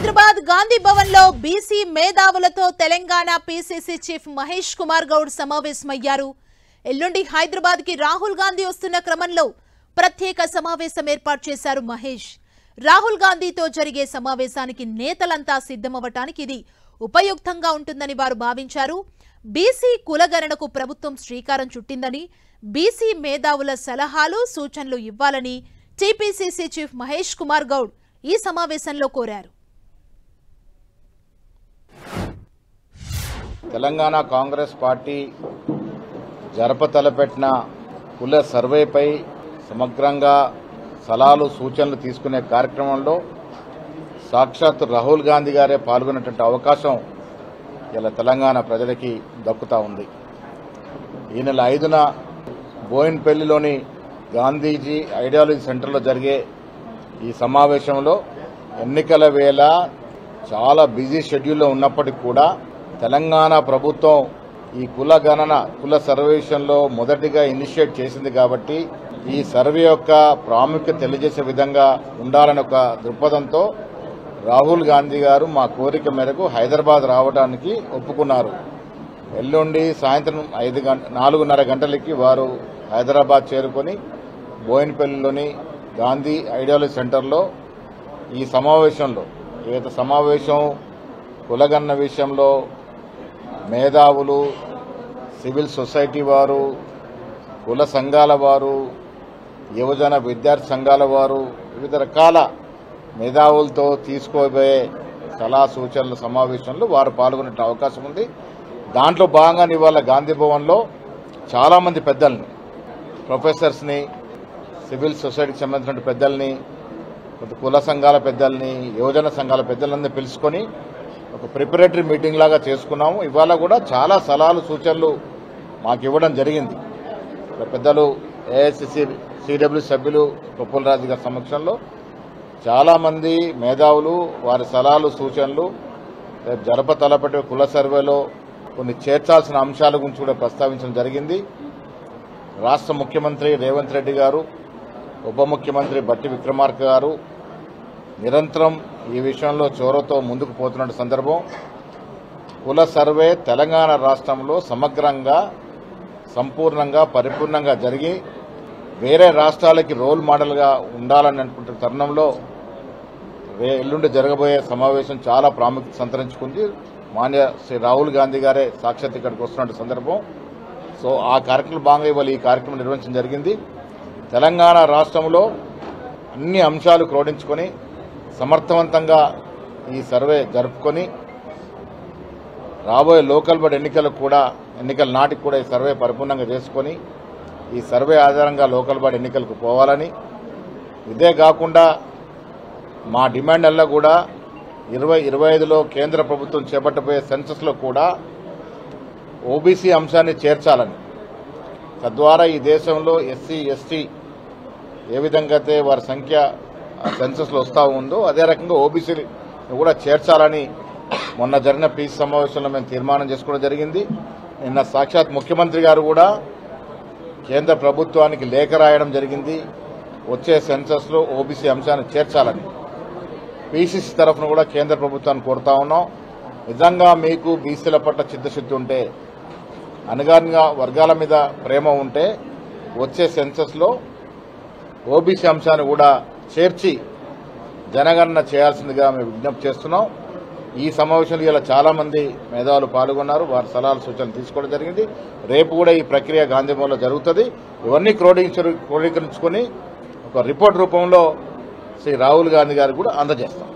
హైదరాబాద్ గాంధీ భవన్లో బీసీ మేధావులతో Telangana PCC chief Mahesh Kumar Goud సమావేశమయ్యారు. ఎల్లుండి హైదరాబాద్కి రాహుల్ గాంధీ వస్తున్న క్రమంలో ప్రత్యేక సమావేశం ఏర్పాటు చేశారు మహేష్. రాహుల్ గాంధీతో జరిగే సమావేశానికి నేతలంతా సిద్ధమవటానికి ఇది ఉపయుక్తంగా ఉంటుందని వారు భావించారు. బీసీ కులగణనకు ప్రభుత్వం శ్రీకారం చుట్టిందని బీసీ మేధావుల సలహాలు సూచనలు ఇవ్వాలని టీపీసీసీ చీఫ్ మహేష్ కుమార్ గౌడ్ ఈ సమావేశంలో కోరారు. తెలంగాణ కాంగ్రెస్ పార్టీ జరపతలపెట్టిన కుల సర్వేపై సమగ్రంగా సలహాలు సూచనలు తీసుకునే కార్యక్రమంలో సాక్షాత్ రాహుల్ గాంధీ గారే పాల్గొనేటువంటి అవకాశం ఇలా తెలంగాణ ప్రజలకి దక్కుతా ఉంది. ఈ నెల ఐదున బోయిన్పల్లిలోని గాంధీజీ ఐడియాలజీ సెంటర్లో జరిగే ఈ సమావేశంలో ఎన్నికల వేళ చాలా బిజీ షెడ్యూల్లో ఉన్నప్పటికీ కూడా తెలంగాణ ప్రభుత్వం ఈ కుల గణన కుల సర్వేషన్లో మొదటిగా ఇనిషియేట్ చేసింది కాబట్టి ఈ సర్వే యొక్క ప్రాముఖ్యత తెలియజేసే విధంగా ఉండాలని ఒక దృక్పథంతో రాహుల్ గాంధీ గారు మా కోరిక మేరకు హైదరాబాద్ రావడానికి ఒప్పుకున్నారు. ఎల్లుండి సాయంత్రం ఐదు గంట నాలుగున్నర గంటలకి వారు హైదరాబాద్ చేరుకొని బోయినపల్లిలోని గాంధీ ఐడియాలజీ సెంటర్లో ఈ సమావేశంలో ఏదైతే సమావేశం కులగన్న విషయంలో మేధావులు సివిల్ సొసైటీ వారు కుల సంఘాల వారు యువజన విద్యార్థి సంఘాల వారు వివిధ రకాల మేధావులతో తీసుకోబోయే సలహా సూచనల సమావేశంలో వారు పాల్గొనే అవకాశం ఉంది. దాంట్లో భాగంగా ఇవాళ గాంధీ భవన్లో చాలామంది పెద్దల్ని ప్రొఫెసర్స్ని సివిల్ సొసైటీకి సంబంధించిన పెద్దల్ని కుల సంఘాల పెద్దల్ని యువజన సంఘాల పెద్దలందరినీ పిలుచుకొని ఒక ప్రిపరేటరీ మీటింగ్ లాగా చేసుకున్నాము. ఇవాళ కూడా చాలా సలహాలు సూచనలు మాకు ఇవ్వడం జరిగింది. పెద్దలు ఏఐసిసి సిడబ్ల్యూ సభ్యులు కొప్పుల రాజు గారి సమక్షంలో చాలామంది మేధావులు వారి సలహాలు సూచనలు జరప తలపటి కుల సర్వేలో కొన్ని చేర్చాల్సిన అంశాల గురించి కూడా ప్రస్తావించడం జరిగింది. రాష్ట్ర ముఖ్యమంత్రి రేవంత్ రెడ్డి గారు ఉప ముఖ్యమంత్రి బట్టి విక్రమార్క గారు నిరంతరం ఈ విషయంలో చోరతో ముందుకు పోతున్న సందర్భం కుల సర్వే తెలంగాణ రాష్ట్రంలో సమగ్రంగా సంపూర్ణంగా పరిపూర్ణంగా జరిగి వేరే రాష్ట్రాలకి రోల్ మోడల్గా ఉండాలని అనుకుంటున్న తరుణంలో ఎల్లుండి జరగబోయే సమావేశం చాలా ప్రాముఖ్యత సంతరించుకుంది. మాన్య శ్రీ రాహుల్ గాంధీ గారే సాక్షాత్ ఇక్కడికి వస్తున్న సందర్భం. సో ఆ కార్యక్రమం భాగంగా ఇవాళ ఈ కార్యక్రమం నిర్వహించడం జరిగింది. తెలంగాణ రాష్ట్రంలో అన్ని అంశాలు క్రోడించుకొని సమర్థవంతంగా ఈ సర్వే జరుపుకొని రాబోయే లోకల్ బడ్ ఎన్నికలకు కూడా ఎన్నికల నాటికి కూడా ఈ సర్వే పరిపూర్ణంగా చేసుకొని ఈ సర్వే ఆధారంగా లోకల్ బడ్ ఎన్నికలకు పోవాలని. ఇదే కాకుండా మా డిమాండ్ అల్లా కూడా ఇరవై ఇరవై ఐదులో కేంద్ర ప్రభుత్వం చేపట్టబోయే సెన్సస్లో కూడా ఓబీసీ అంశాన్ని చేర్చాలని. తద్వారా ఈ దేశంలో ఎస్సీ ఎస్టీ ఏ విధంగా అయితే వారి సంఖ్య సెన్సస్లో వస్తూ ఉందో అదే రకంగా ఓబీసీని కూడా చేర్చాలని మొన్న జరిగిన పీసీ సమావేశంలో మేము తీర్మానం చేసుకోవడం జరిగింది. నిన్న సాక్షాత్ ముఖ్యమంత్రి గారు కూడా కేంద్ర ప్రభుత్వానికి లేఖ రాయడం జరిగింది. వచ్చే సెన్సస్లో ఓబీసీ అంశాన్ని చేర్చాలని. పీసీసీ తరఫున కూడా కేంద్ర ప్రభుత్వాన్ని కోరుతా ఉన్నాం. నిజంగా మీకు బీసీల పట్ల చిత్తశుద్ధి ఉంటే అనగానిగా వర్గాల మీద ప్రేమ ఉంటే వచ్చే సెన్సస్లో ఓబీసీ అంశాన్ని కూడా చేర్చి జనగణన చేయాల్సిందిగా మేము విజ్ఞప్తి చేస్తున్నాం. ఈ సమావేశంలో ఇలా చాలామంది మేధావులు పాల్గొన్నారు. వారి సలహాలు సూచనలు తీసుకోవడం జరిగింది. రేపు కూడా ఈ ప్రక్రియ గాంధీభవన్లో జరుగుతుంది. ఇవన్నీ క్రోడీకరించు క్రోడీకరించుకొని ఒక రిపోర్ట్ రూపంలో శ్రీ రాహుల్ గాంధీ గారికి కూడా అందజేస్తాం.